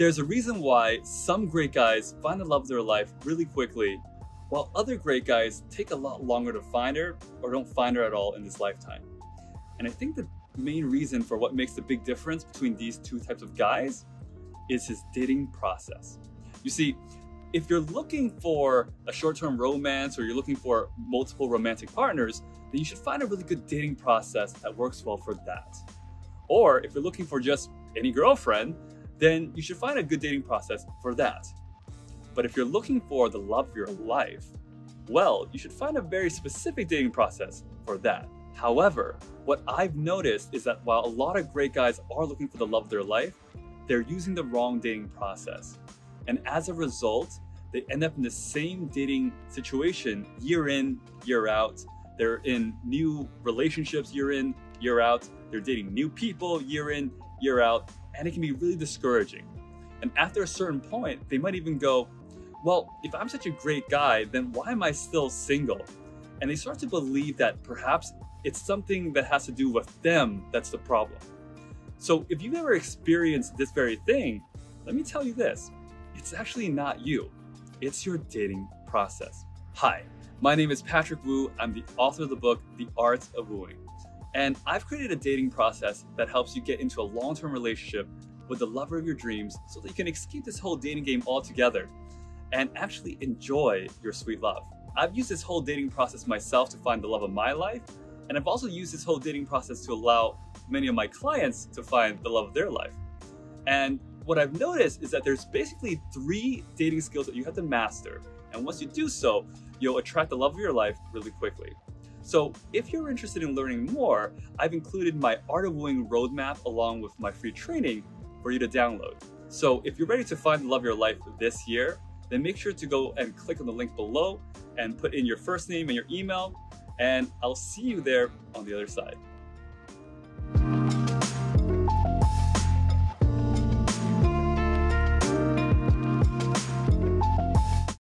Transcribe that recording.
There's a reason why some great guys find the love of their life really quickly, while other great guys take a lot longer to find her or don't find her at all in this lifetime. And I think the main reason for what makes the big difference between these two types of guys is his dating process. You see, if you're looking for a short-term romance or you're looking for multiple romantic partners, then you should find a really good dating process that works well for that. Or if you're looking for just any girlfriend, then you should find a good dating process for that. But if you're looking for the love of your life, well, you should find a very specific dating process for that. However, what I've noticed is that while a lot of great guys are looking for the love of their life, they're using the wrong dating process. And as a result, they end up in the same dating situation year in, year out. They're in new relationships year in, year out. They're dating new people year in, year out. And it can be really discouraging. And after a certain point, they might even go, Well, if I'm such a great guy, then why am I still single? And they start to believe that perhaps it's something that has to do with them that's the problem. So if you've ever experienced this very thing, let me tell you this it's actually not you, it's your dating process. Hi, my name is Patrick Wu. I'm the author of the book, The Art of Wooing. And I've created a dating process that helps you get into a long term relationship with the lover of your dreams so that you can escape this whole dating game altogether and actually enjoy your sweet love. I've used this whole dating process myself to find the love of my life, and I've also used this whole dating process to allow many of my clients to find the love of their life. And what I've noticed is that there's basically three dating skills that you have to master. And once you do so, you'll attract the love of your life really quickly. So if you're interested in learning more, I've included my Art of Wooing roadmap along with my free training for you to download. So if you're ready to find the love of your life this year, then make sure to go and click on the link below and put in your first name and your email, and I'll see you there on the other side.